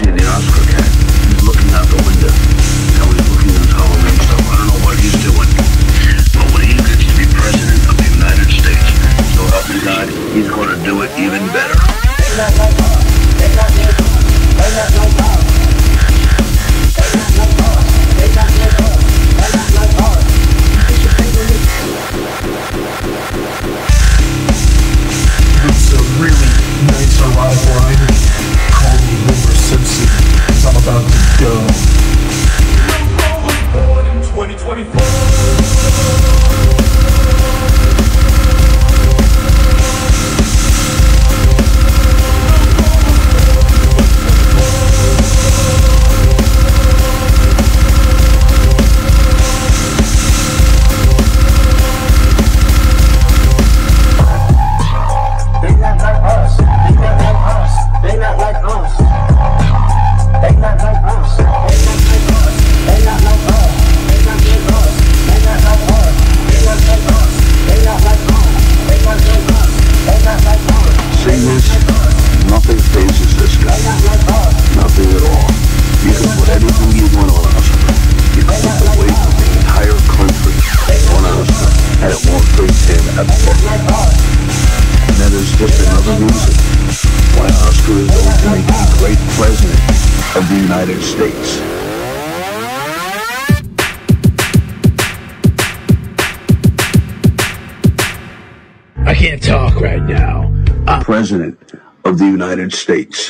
see the Oskar cat. He's looking out the window. Now he's looking at his Halloween stuff. I don't know what he's doing. But when he gets to be president of the United States, so help me God, he's going to do it even better. 24 Nothing fazes this guy. They not like us. Nothing at all. You can put anything you want on Oskar. You can the weight of the entire country on Oskar, and it won't face him at all. And that is just another reason why Oskar is going to make a great president of the United States. I can't talk right now. Uh, president of the United States.